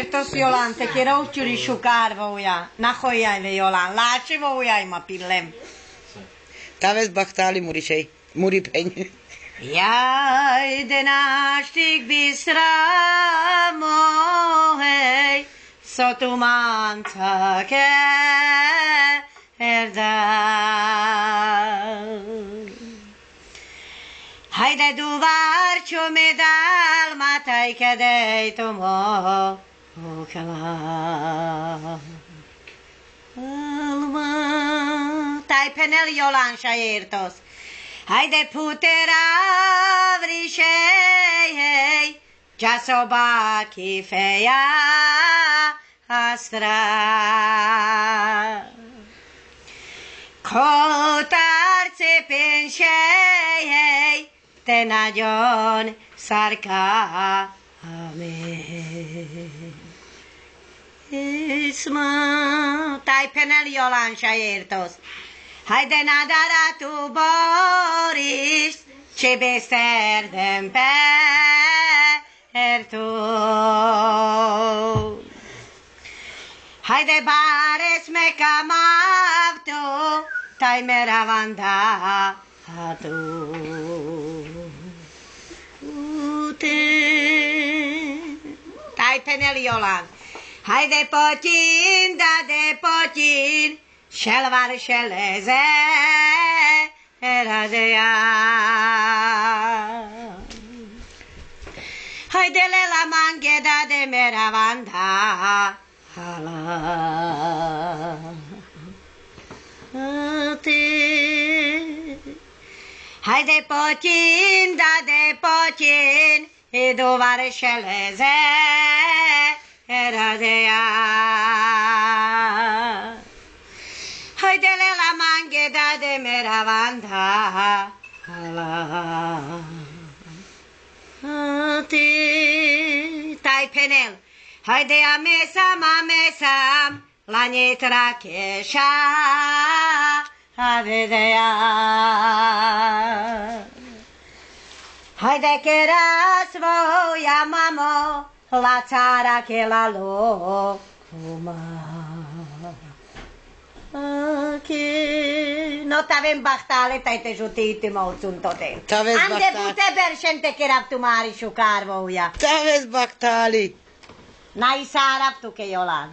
Puertos Jolán, te quiero churisukarva ujá. Naholjaj le Jolán, láčivo ujajma pillem. Távez baktáli murisej, muripeny. Jaj, de nástig bisrámohej, szotumántak erdál. Hajde duvar csomedál, mataj kedej tomoh, okala. Alma tay penel yolan şairtos. Hayde putera vrişey hey. Jasoba kifeya astra. Kotarce penşey hey te nagyon ame. Isma taj penel jolan šajertos. Hajde nadara tu boris, čebe serdem perto. Hajde bares me kamavto, taj me ravanda hatu. Haj de potyin, da de potyin, shelvar sheleze, eradeya. Haj de lela mange, da de meravanda, hala. Hai de potin, da de potin, e dovar sheleze, Radea. Hoy dele la mangueda de meravanda. Ti tai penel. Hoy de a mesa ma kesha. laçar aquela locuma. כי נותבים בחתלת ההתג'ותי תמוצון תותם. תבז בחתלת. אנדה בוטה ברשן תקרב תומרי שוכר ואויה. תבז בחתלת. נאי סערב תוכי יולן.